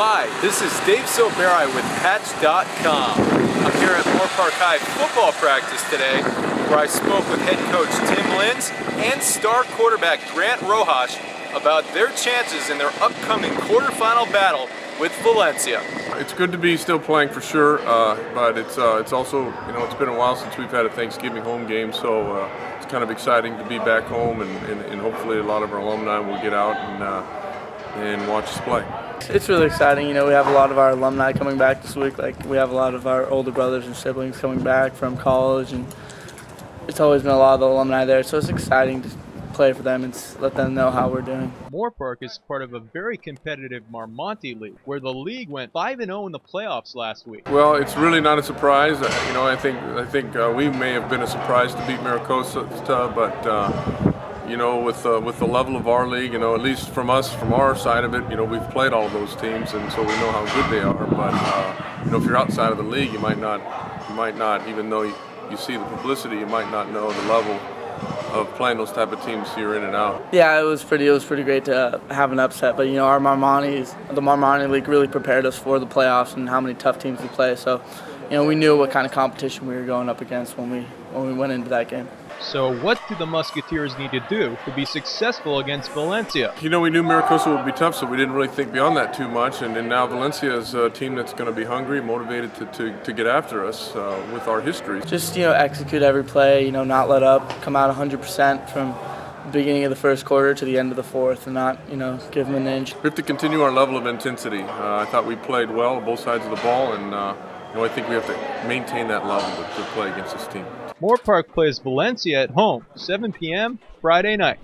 Hi, this is Dave Sobieraj with Patch.com. I'm here at Moorpark High football practice today where I spoke with head coach Tim Lins and star quarterback Grant Rohach about their chances in their upcoming quarterfinal battle with Valencia. It's good to be still playing for sure, uh, but it's uh, it's also you know it's been a while since we've had a Thanksgiving home game, so uh, it's kind of exciting to be back home, and, and, and, hopefully a lot of our alumni will get out and uh, and watch us play. It's really exciting. You know, we have a lot of our alumni coming back this week. Like we have a lot of our older brothers and siblings coming back from college, and it's always been a lot of the alumni there. So it's exciting to play for them and let them know how we're doing. Moorpark is part of a very competitive Marmonte League, where the league went 5 0 in the playoffs last week. Well, it's really not a surprise. Uh, you know, I think I think uh, we may have been a surprise to beat Mira Costa, but. Uh, you know, with uh, with the level of our league, you know, at least from us, from our side of it, you know, we've played all those teams, and so we know how good they are. But uh, you know, if you're outside of the league, you might not, you might not, even though you, you see the publicity, you might not know the level of playing those type of teams year in and out. Yeah, it was pretty. It was pretty great to have an upset. But you know, our Marmontes, the Marmonte League, really prepared us for the playoffs and how many tough teams we play. So, you know, we knew what kind of competition we were going up against when we when we went into that game. So, what do the Musketeers need to do to be successful against Valencia? You know, we knew Mira Costa would be tough, so we didn't really think beyond that too much. And, and now Valencia is a team that's going to be hungry, motivated to, to, to get after us uh, with our history. Just, you know, execute every play, you know, not let up, come out 100% from the beginning of the first quarter to the end of the fourth and not, you know, give them an inch. We have to continue our level of intensity. Uh, I thought we played well on both sides of the ball, and uh, you know, I think we have to maintain that level to, play against this team. Moorpark plays Valencia at home, 7 p.m. Friday night.